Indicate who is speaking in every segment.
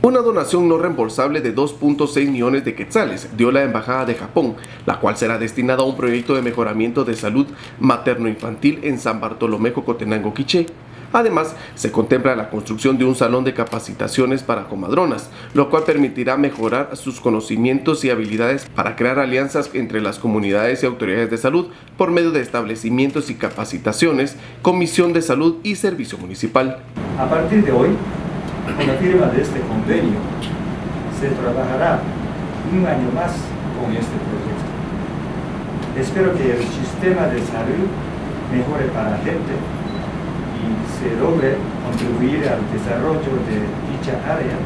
Speaker 1: Una donación no reembolsable de 2.6 millones de quetzales dio la Embajada de Japón, la cual será destinada a un proyecto de mejoramiento de salud materno-infantil en San Bartolomé, Cotenango, Quiché. Además, se contempla la construcción de un salón de capacitaciones para comadronas, lo cual permitirá mejorar sus conocimientos y habilidades para crear alianzas entre las comunidades y autoridades de salud por medio de establecimientos y capacitaciones, comisión de salud y servicio municipal.
Speaker 2: A partir de hoy, con la firma de este convenio, se trabajará un año más con este proyecto. Espero que el sistema de salud mejore para la gente y se logre contribuir al desarrollo de dicha área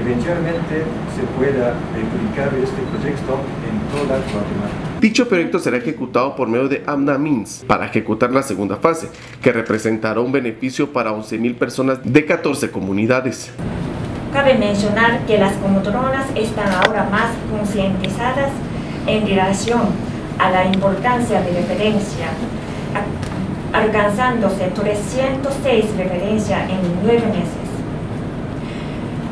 Speaker 2: eventualmente se pueda replicar este proyecto en toda Guatemala.
Speaker 1: Dicho proyecto será ejecutado por medio de AMNA Means para ejecutar la segunda fase, que representará un beneficio para 11.000 personas de 14 comunidades.
Speaker 3: Cabe mencionar que las comadronas están ahora más concientizadas en relación a la importancia de referencia alcanzándose 306 referencias en nueve meses.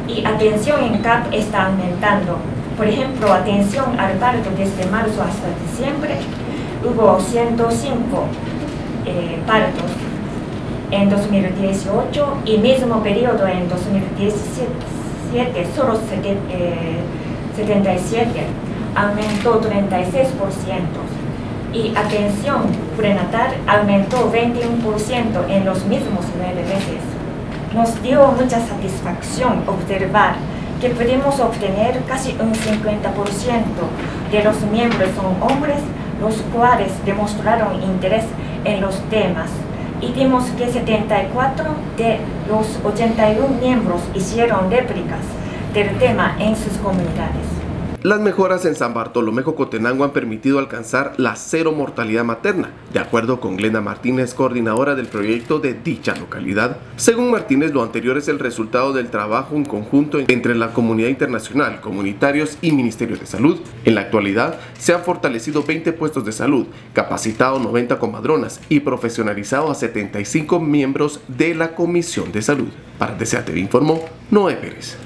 Speaker 3: Y atención en CAP está aumentando. Por ejemplo, atención al parto desde marzo hasta diciembre, hubo 105 eh, partos en 2018 y mismo periodo en 2017, solo 77, eh, aumentó 36% y atención prenatal aumentó 21% en los mismos nueve meses. Nos dio mucha satisfacción observar que pudimos obtener casi un 50% de los miembros son hombres, los cuales demostraron interés en los temas. Y vimos que 74 de los 81 miembros hicieron réplicas del tema en sus comunidades.
Speaker 1: Las mejoras en San Bartolomé Cotenango han permitido alcanzar la cero mortalidad materna, de acuerdo con Glenda Martínez, coordinadora del proyecto de dicha localidad. Según Martínez, lo anterior es el resultado del trabajo en conjunto entre la comunidad internacional, comunitarios y Ministerio de Salud. En la actualidad, se han fortalecido 20 puestos de salud, capacitado 90 comadronas y profesionalizado a 75 miembros de la Comisión de Salud. Para DCATV informó Noé Pérez.